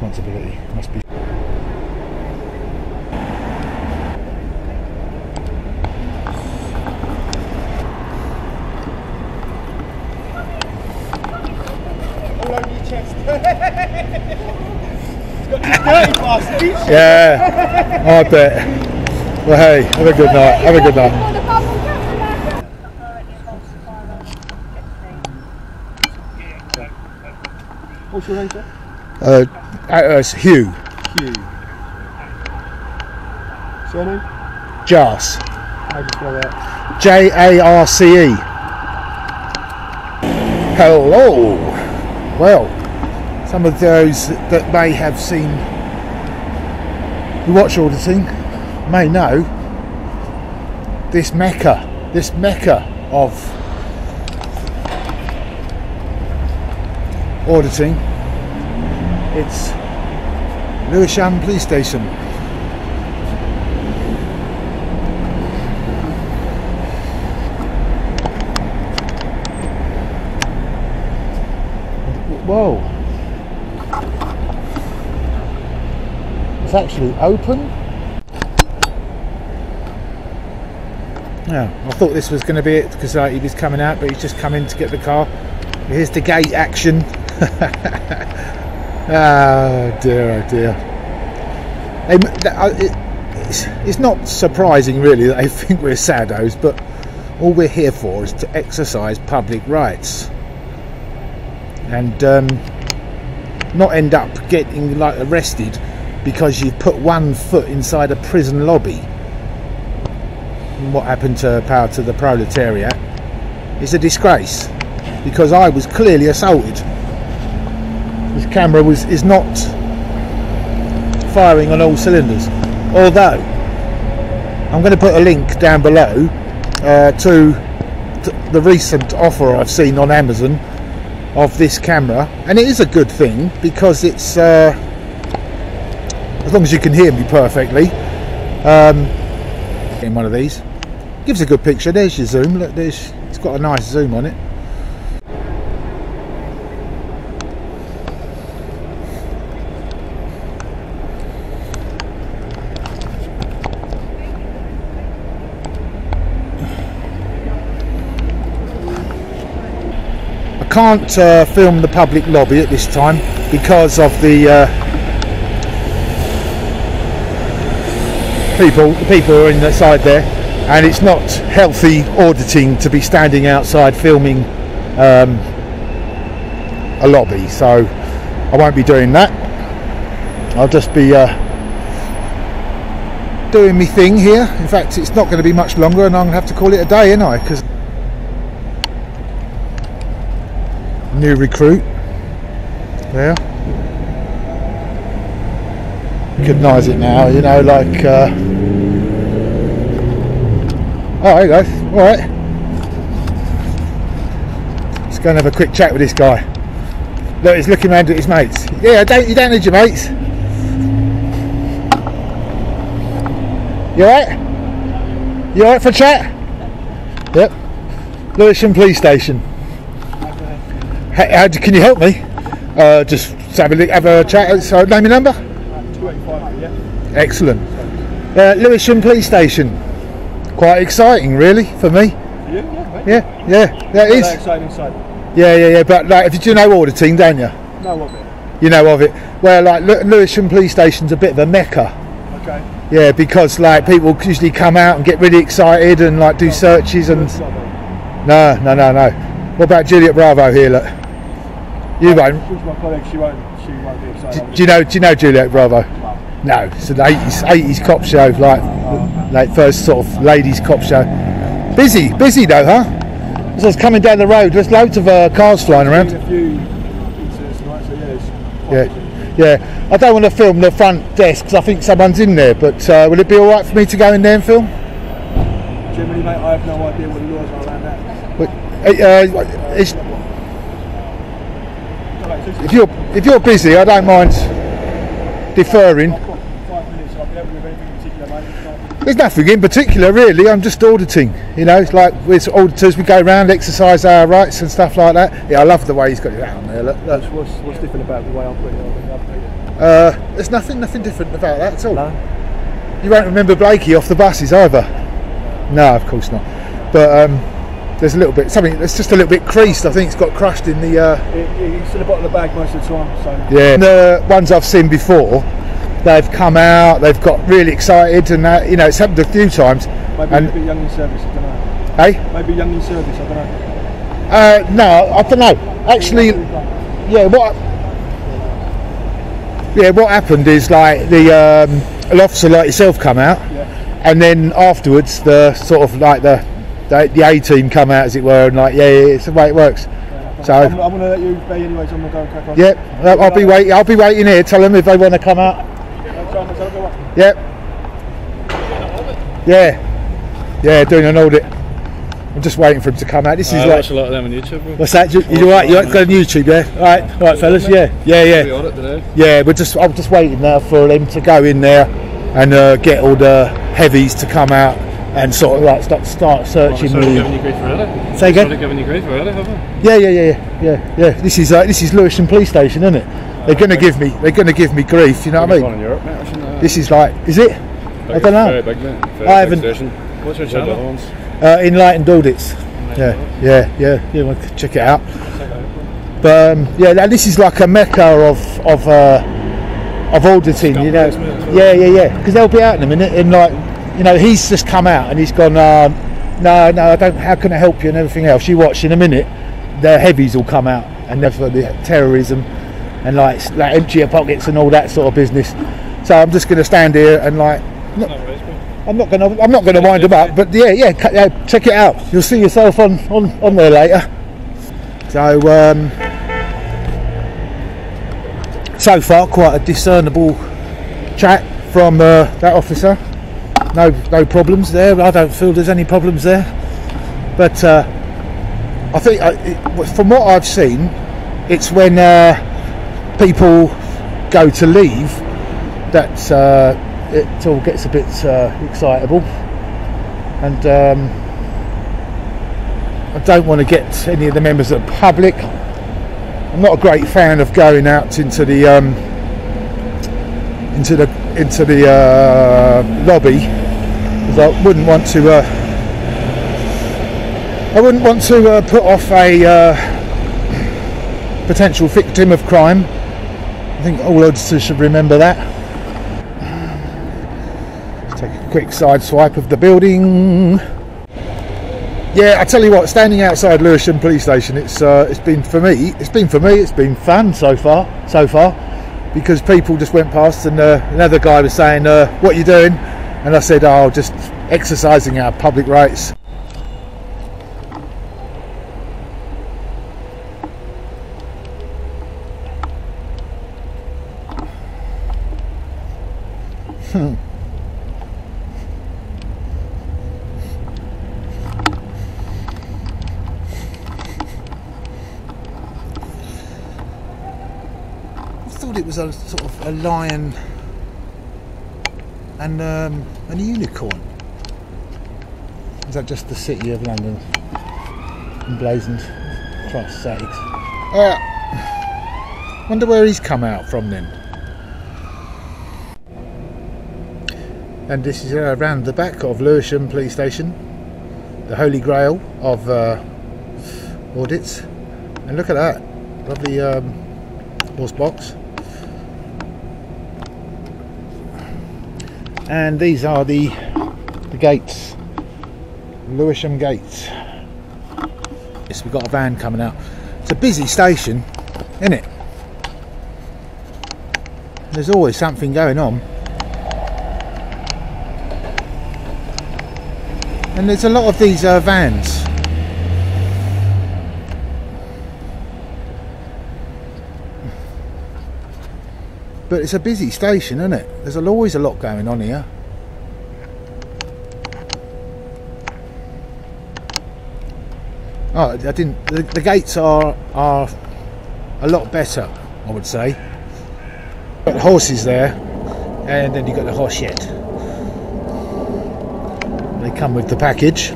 responsibility. Must be. All over your chest. Got you dirty bastard. Yeah, I bet. Well, hey, have a good night. Have a good night. What's your name, sir? Uh, uh, it's Hugh Hugh. Surname? Jas. How do you spell that? J A R C E. Hello. Well, some of those that may have seen the watch auditing may know this mecca, this mecca of auditing. It's Lewisham Police Station. Whoa. It's actually open. Yeah, I thought this was going to be it because uh, he was coming out, but he's just come in to get the car. Here's the gate action. oh dear, oh dear. Uh, it- It's, it's not surprising, really, that they think we're saddos, but all we're here for is to exercise public rights and um, not end up getting like arrested because you've put one foot inside a prison lobby. And what happened to power to the proletariat is a disgrace because I was clearly assaulted. Camera was is not firing on all cylinders. Although I'm going to put a link down below uh, to the recent offer I've seen on Amazon of this camera, and it is a good thing because it's uh, as long as you can hear me perfectly. Um, in one of these, gives a good picture. There's your zoom. Look, there's it's got a nice zoom on it. Can't uh, film the public lobby at this time because of the uh, people. The people are in the side there, and it's not healthy auditing to be standing outside filming um, a lobby. So I won't be doing that. I'll just be uh, doing me thing here. In fact, it's not going to be much longer, and I'm going to have to call it a day, ain't I? Because new recruit. There recognise it now you know like uh... oh all right. Let's go and have a quick chat with this guy. Look he's looking around at his mates. Yeah don't you don't need your mates. You alright you alright for a chat? Yep. Lewisham police station how, can you help me? Uh, just have a, have a chat. So, name and number? 285, yeah? Excellent. Uh, Lewisham Police Station. Quite exciting, really, for me. Yeah, yeah. Yeah, yeah, that Is exciting? Yeah, yeah, yeah. But like, if you do know auditing, don't you? No, what bit? You know of it. Well, like Lewisham Police Station's a bit of a mecca. Okay. Yeah, because like people usually come out and get really excited and like do searches and. It's not bad. No, no, no, no. What about Juliet Bravo here? Look, you won't. She's my colleague, she won't, she won't be excited. Do you know? Do you know Juliet Bravo? No, it's an 80s, 80s cop show, like like first sort of ladies cop show. Busy, busy though, huh? As I was coming down the road, there's loads of uh, cars flying around. a few tonight, so yeah, Yeah, yeah. I don't want to film the front desk because I think someone's in there. But uh, will it be all right for me to go in there and film? Generally, mate, I have no idea what the laws are around that. But, uh, it's, No, mate, just- if you're if you're busy, I don't mind deferring. I've got five minutes, so I'll be able to do anything in particular, mate. It's not- There's nothing in particular, really. I'm just auditing. You know, it's like we're auditors. We go around, exercise our rights and stuff like that. Yeah, I love the way he's got it on there. Look, look. What's, what's, different about the way I've put it on? I've it? Uh, there's nothing, nothing different about that at all. No? You won't remember Blakey off the buses either. No, of course not. But um, there's a little bit something. It's just a little bit creased. I think it's got crushed in the. Uh, It, it, it's in the bottom of the bag most of the time. So yeah. The ones I've seen before, they've come out. They've got really excited, and uh, you know it's happened a few times. maybe And- a bit young in service. I don't know. Hey, Maybe young in service. I don't know. uh, no, I don't know. Actually, yeah. What? Yeah, what happened is like the um, an officer like yourself come out, Yeah. and then afterwards the sort of like the the, the A team come out as it were, and like yeah, yeah it's the way it works. So- I'm, I'm going to let you be anyways. I'm going to go and crack on. Yep, I'll I'll be waiting. I'll be waiting here. Tell them if they want to come out. That's all, that's all, go on. Yep. Yeah. Yeah, doing an audit. I'm just waiting for him to come out. This is I like. watch a lot of them on YouTube, bro. What's that? You, you all right? You right? Go on YouTube, yeah. All right, all right, fellas. Yeah, yeah, yeah, yeah. We're just. I'm just waiting now for them to go in there and uh, get all the heavies to come out and sort of like start start searching. Sort of giving you grief already. Say again? Sort you grief already, have I? yeah, yeah, yeah, yeah, yeah, yeah. This is uh, this is Lewisham Police Station, isn't it? They're going to give me. They're going to give me grief. You know what I Biggest one mean? in Europe, mate. I shouldn't. This is like. Is it? I don't know. Very big. Very I haven't- Station. What's your channel? Ones? Uh, Enlightened Audits. Yeah, yeah, yeah. Yeah, well, check it out. But um, yeah, now this is like a mecca of of uh, of auditing. You know, yeah, yeah, yeah. Because they'll be out in a minute, and like, you know, he's just come out and he's gone. Uh, no, no, I don't. How can I help you and everything else? You watch in a minute. The heavies will come out, and that's for the terrorism and like like empty your pockets and all that sort of business. So I'm just going to stand here and like Not. I'm not going to. I'm not going to wind them up, but yeah, yeah, yeah. Check it out. You'll see yourself on on, on there later. So um, so far, quite a discernible chat from uh, that officer. No, no problems there. I don't feel there's any problems there. But uh, I think, uh, it, from what I've seen, it's when uh, people go to leave that uh, it all gets a bit uh, excitable, and um, I don't want to get any of the members of the public. I'm not a great fan of going out into the um, into the into the uh, lobby I wouldn't want to. Uh, I wouldn't want to uh, put off a uh, potential victim of crime. I think all auditors should remember that. Let's take a quick side swipe of the building. Yeah, I tell you what, standing outside Lewisham Police Station, it's uh, it's been for me. It's been for me. It's been fun so far. So far, because people just went past, and uh, another guy was saying, uh, "What are you doing?" And I said, "Oh, just exercising our public rights." Hmm. I thought it was a sort of a lion and um, and a unicorn. Is that just the city of London emblazoned? Christ's sakes. Uh, wonder where he's come out from then. And this is uh, around the back of Lewisham Police Station, the holy grail of uh, audits. And look at that, lovely um, horse box. And these are the the gates, Lewisham gates. Yes, we've got a van coming out. It's a busy station, isn't it? There's always something going on. And there's a lot of these uh, vans. But it's a busy station, isn't it? There's always a lot going on here. Oh, I didn't. The, the gates are are a lot better, I would say. Got the horses there, and then you got the horse shed. They come with the package.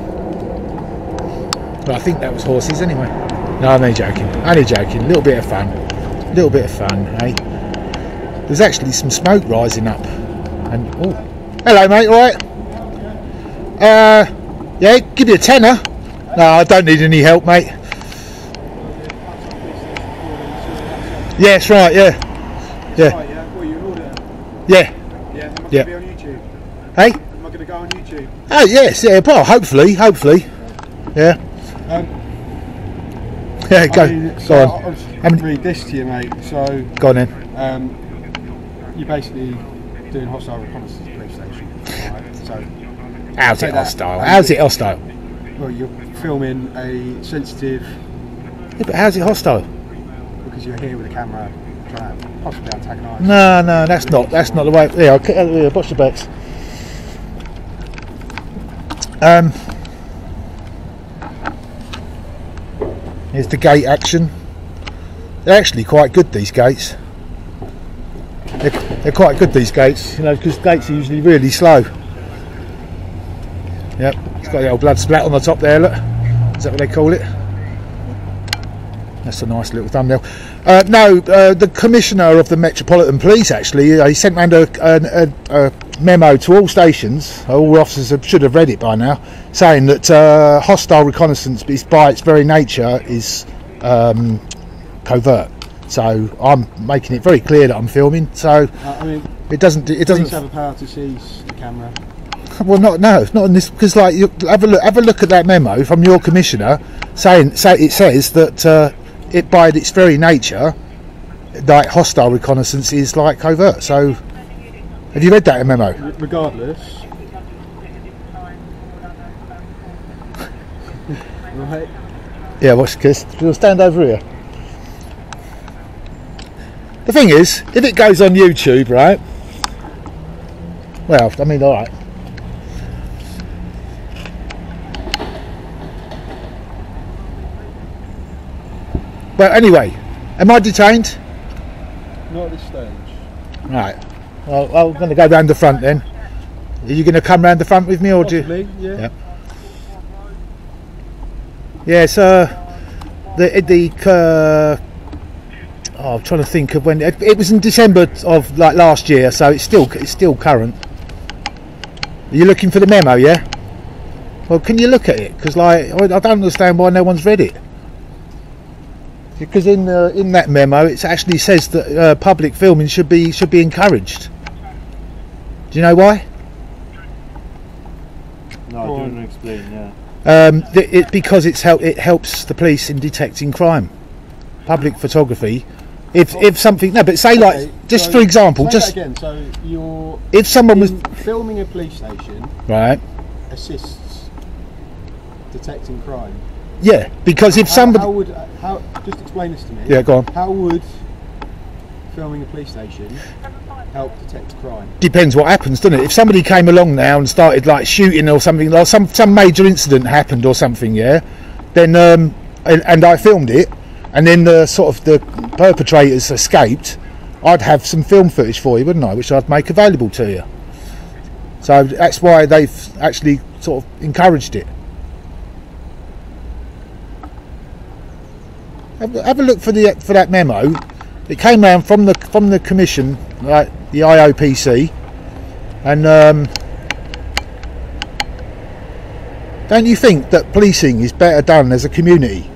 But I think that was horses anyway. No, I'm only joking. Only joking. A little bit of fun. A little bit of fun, eh? There's actually some smoke rising up. And oh, hello, mate. All right? Uh, yeah. Give you a tenner. No, I don't need any help, mate. Yeah, that's right. Yeah, Yeah. Right, yeah. What, you an auditor? yeah. Yeah. Am I Yeah. going to be on YouTube? Hey. Am I going to go on YouTube? Oh yes, yeah. Well, hopefully, hopefully. Yeah. Um, Yeah. Go. I mean, so go on. I'll just How many- read this to you, mate. So, Go on then. um, you're basically doing hostile reconnaissance at the police station. Right? So, How's it that. hostile? How's it hostile? well, you're filming a sensitive Yeah, but how's it hostile? because you're here with a camera trying to possibly antagonise. No, no, that's not. That's not the way. Yeah, I'll out the watch the backs. Um, here's the gate action. They're actually quite good. These gates. They're, they're quite good. These gates, you know, because gates are usually really slow. Yep, it's got the old blood splat on the top there. Look, is that what they call it? That's a nice little thumbnail. Uh, no, uh, the commissioner of the Metropolitan Police actually, uh, he sent round a, a, a, memo to all stations. All officers have, should have read it by now, saying that uh, hostile reconnaissance, is, by its very nature, is um, covert. So I'm making it very clear that I'm filming. So Uh, I mean, it doesn't. It doesn't. have the power to seize the camera. Well, not no, not in this because like you have a look, have a look at that memo from your commissioner saying say it says that uh, it by its very nature, like hostile reconnaissance is like covert. So, have you read that memo? Regardless. right. Yeah, watch this. We'll stand over here. The thing is, if it goes on YouTube, right? Well, I mean, all right. But anyway, am I detained? Not at this stage. Right. Well, I'm going to go round the front then. Are you going to come round the front with me, or do you? Possibly, yeah. Yeah. Yes, uh, the the uh, oh, I'm trying to think of when it, it was in December of like last year, so it's still it's still current. Are you looking for the memo? Yeah. Well, can you look at it? Because like I I don't understand why no one's read it. Because in uh, in that memo, it actually says that uh, public filming should be should be encouraged. Do you know why? No, I Go do on. want to explain, yeah. Um, th- it, because it's help, it helps the police in detecting crime. Public photography. If if something no, but say like just so- for example, just again. So you're if someone was filming a police station right, assists detecting crime. yeah, because if How- somebody how would how just explain this to me? yeah, go on. How would filming a police station help detect crime? Depends what happens, doesn't it? If somebody came along now and started like shooting or something, like some some major incident happened or something, yeah, then um, and, and I filmed it, and then the sort of the perpetrators escaped, I'd have some film footage for you, wouldn't I? Which I'd make available to you. So that's why they've actually sort of encouraged it. Have, a- have a look for the for that memo. It came round from the from the commission, like the IOPC, and um, don't you think that policing is better done as a community?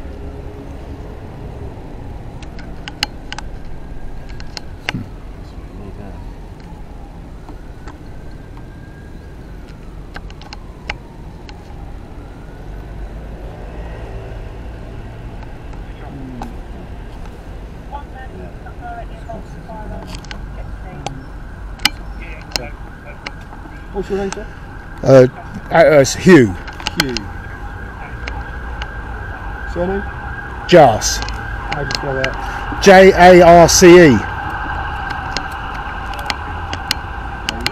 What's your name, sir? Uh, Hugh Q. Surname? Jas, How do you spell that? J A R C E.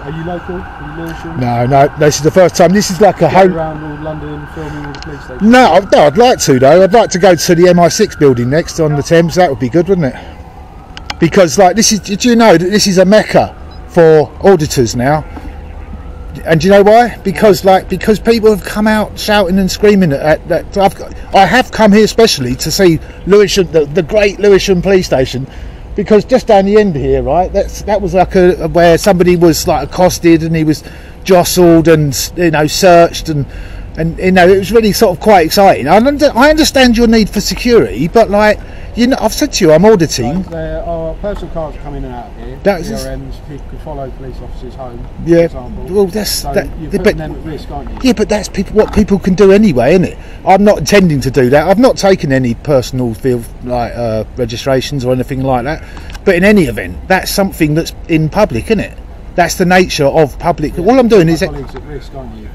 Are you local? Are you Lewisham? No, no, this is the first time. This is like a home. around all London filming with the police station. No, no, I'd like to though. I'd like to go to the MI6 building next on the Thames. That would be good, wouldn't it? Because like this is, do you know that this is a mecca for auditors now? And do you know why? Because like because people have come out shouting and screaming at that. I've I have come here specially to see Lewisham, the, the great Lewisham police station, because just down the end here, right? That's that was like a where somebody was like accosted and he was jostled and you know searched and and you know it was really sort of quite exciting. I, under, I understand your need for security, but like you know, I've said to you, I'm auditing. Like, uh, personal cars come in and out here. That's VRMs, people follow police officers home. Yeah, For example. well, that's- so that- you're but- them at risk, aren't you? Yeah, but that's people what people can do anyway, isn't it? I'm not intending to do that. I've not taken any personal field like uh, registrations or anything like that. But in any event, that's something that's in public, isn't it? That's the nature of public. All I'm doing is colleagues at risk, aren't you?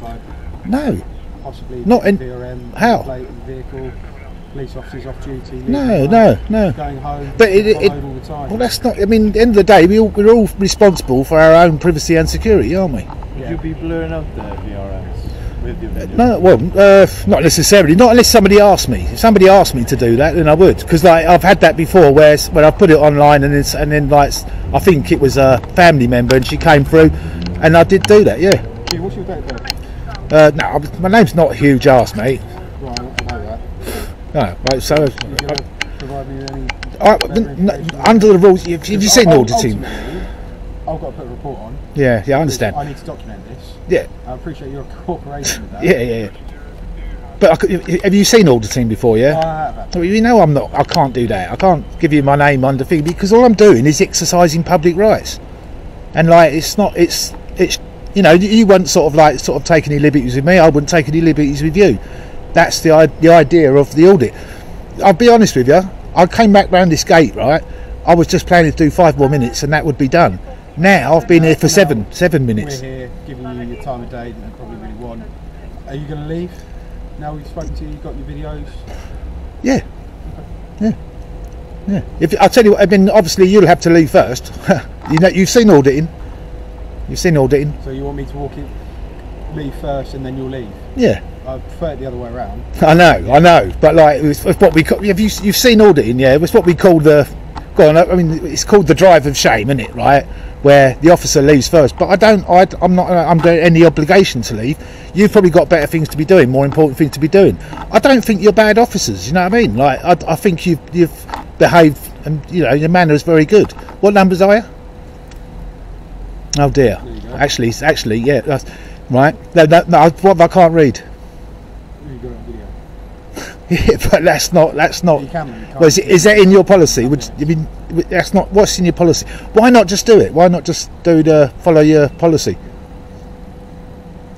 No, possibly Not in- VRM, how? plate of the vehicle, police officers off duty. leaving no, home, no, no. Going home. But it- it- followed all the time. Well, that's not. I mean, at the end of the day, we all, we're all responsible for our own privacy and security, aren't we? Would you be blurring out the VRMs with your video? No, well, uh, not necessarily. Not unless somebody asked me. If somebody asked me to do that, then I would. Because like I've had that before, where when I put it online and it's, and then like I think it was a family member and she came through, and I did do that. Yeah. Gee, what's your date of birth? Uh, no, I- my name's not huge ass, mate. Right, I want to know that. No, right, so You're going to provide me any. I, further n- n- information? under the rules, if, you, have you seen ul- auditing? I've got to put a report on. Yeah, yeah, I understand. I need to document this. Yeah, I appreciate your cooperation with that. yeah, yeah. yeah. But I could- have you seen auditing before? Yeah. I have. Well, you know I'm not. I can't do that. I can't give you my name under thing because all I'm doing is exercising public rights, and like it's not. It's it's you know you wouldn't sort of like sort of take any liberties with me. I wouldn't take any liberties with you. That's the the idea of the audit. I'll be honest with you. I came back round this gate right. I was just planning to do five more minutes and that would be done. Now I've been here for seven seven minutes. We're here giving you your time of day that you probably really want. Are you going to leave? Now we've spoken to you, you've got your videos. Yeah. Yeah. Yeah. If I'll tell you what, I mean, obviously you'll have to leave first. you know, you've seen auditing. You've seen auditing. So you want me to walk in, leave first, and then you'll leave? Yeah. I prefer it the other way around. I know, I know, but like it's, it's what we call, have you you've seen auditing? Yeah, it's what we call the. Go on, I mean, it's called the drive of shame, isn't it? Right, where the officer leaves first. But I don't. I, I'm not. I'm under any obligation to leave. You've probably got better things to be doing, more important things to be doing. I don't think you're bad officers. You know what I mean? Like, I, I think you've you've behaved and you know your manner is very good. What numbers are you? Oh dear. You. Actually, actually, yeah. That's, right. No, no, no. What I can't read? You got it on video. Yeah, but that's not. That's not. You can, you. Well, is, is that in your policy? Would you mean that's not what's in your policy? Why not just do it? Why not just do the follow your policy?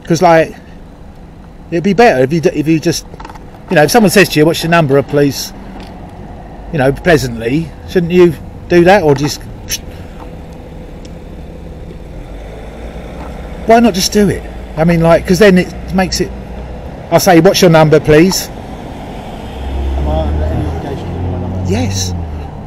Because like, it'd be better if you if you just, you know, if someone says to you, "What's your number, please?" You know, pleasantly, shouldn't you do that or just? Why not just do it? I mean, like, because then it makes it. I say, "What's your number, please?" Am I under any obligation to give you my number? Yes.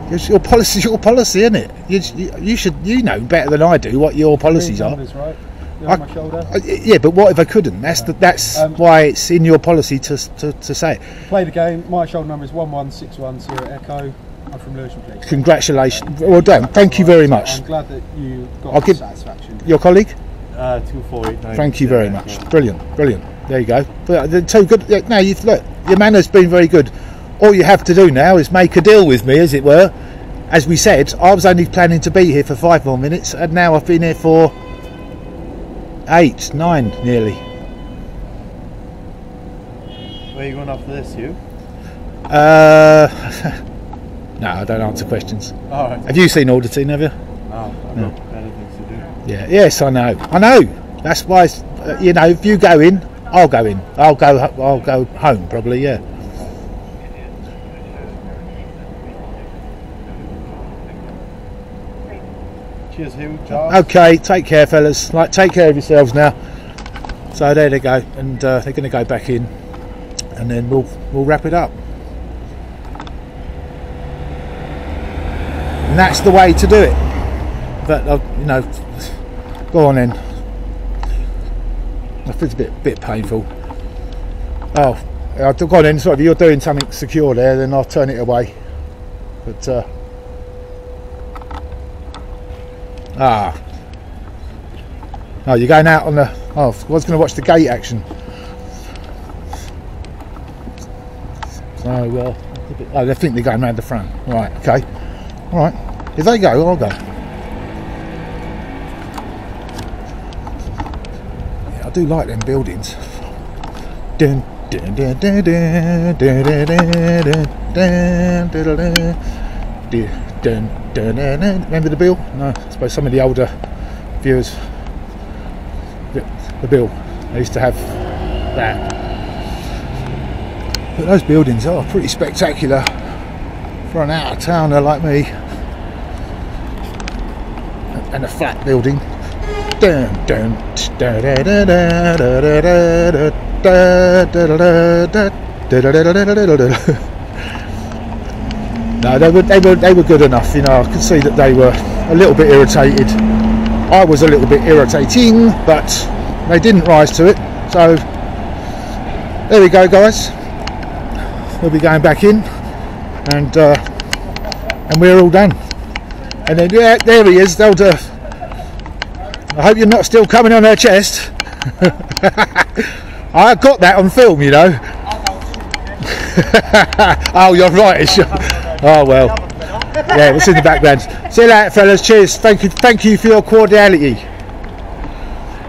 It's your policy, your policy, isn't it? You, you, you should, you know better than I do what your policies Three are. numbers, right? They're I- on my shoulder. Uh, Yeah, but what if I couldn't? That's the, that's Um, why it's in your policy to, to, to say it. Play the game. My shoulder number is 11610 Echo. I'm from Lewisham Police. Congratulations. Well done. Thank you very much. I'm glad that you got I'll give- satisfaction. Your colleague? Uh, 2489. Thank you very much. Brilliant, brilliant. There you go. But the two good. Now you've look, your manner's been very good. All you have to do now is make a deal with me, as it were. As we said, I was only planning to be here for five more minutes, and now I've been here for eight, nine, nearly. Where are you going after this, you? Uh, no, I don't answer questions. Alright. Have you seen auditing? Have you? No, I've No. got better things to do. Yeah. Yes, I know. I know. That's why. Uh, you know, if you go in, I'll go in. I'll go. I'll go home probably. Yeah. Cheers, Hugh. Charles. Okay. Take care, fellas. Like, take care of yourselves now. So there they go, and uh, they're going to go back in, and then we'll we'll wrap it up. And that's the way to do it. But uh, you know, go on then. I feel it's a bit bit painful. Oh, I'll go on then. So if you're doing something secure there, then I'll turn it away. But uh, ah, oh, you're going out on the Oh, I was going to watch the gate action. So, uh, oh, they think they're going round the front. Right, okay. All right. If they go, I'll go. Yeah, I do like them buildings. Dun, dun, dun, dun, dun, dun, dun, dun, dun, dun, dun, dun, dun, dun, dun, dun, dun. Remember the bill? No, I suppose some of the older viewers. The, bill. I used to have that. But those buildings are pretty spectacular for an out of towner like me. And a flat building. Dun, dun. No, they were, they were they were good enough. You know, I could see that they were a little bit irritated. I was a little bit irritating, but they didn't rise to it. So there we go, guys. We'll be going back in, and uh, and we're all done. And then yeah, there he is. They'll. I hope you're not still coming on her chest. I got that on film, you know. oh, you're right. It's, oh well. Yeah, it's in the background. See you later, fellas. Cheers. Thank you. Thank you for your cordiality.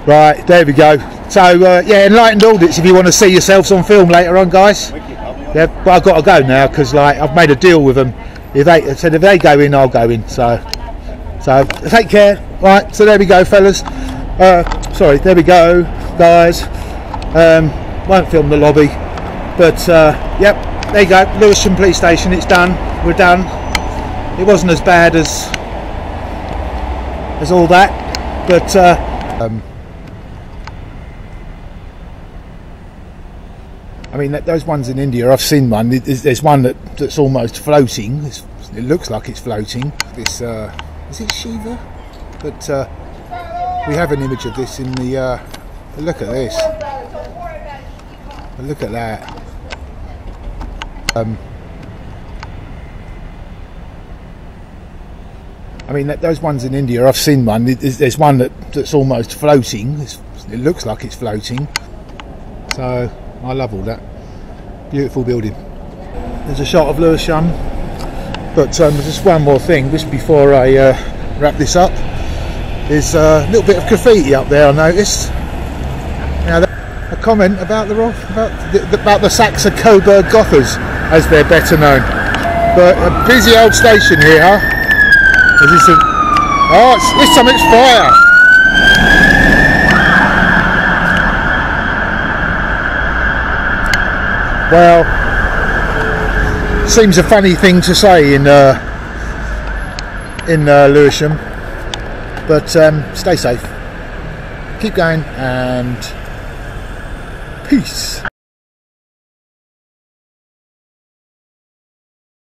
Right, there we go. So uh, yeah, enlightened audits. If you want to see yourselves on film later on, guys. Yeah, but I've got to go now because like I've made a deal with them. If they said if they go in, I'll go in. So, so take care. Right. So there we go, fellas. Uh, sorry, there we go, guys. Um, won't film the lobby, but uh, yep, there you go. Lewisham Police Station. It's done. We're done. It wasn't as bad as as all that, but. Uh, um, I mean, that, those ones in India, I've seen one. There's, one that, that's almost floating. It's, it looks like it's floating. This uh, is it Shiva? But uh, we have an image of this in the. Uh, look at this. Look at that. Um, I mean, that, those ones in India, I've seen one. There's, there's one that, that's almost floating. It's, it looks like it's floating. So I love all that. Beautiful building. There's a shot of Lewisham. But um, just one more thing, just before I uh, wrap this up. There's a little bit of graffiti up there. I noticed. Now, a comment about the about the, about the Saxe-Coburg Gothas, as they're better known. But a busy old station here, huh? Is this a, oh, it's, this time it's fire. Well, seems a funny thing to say in uh, in uh, Lewisham, but um, stay safe, keep going, and peace.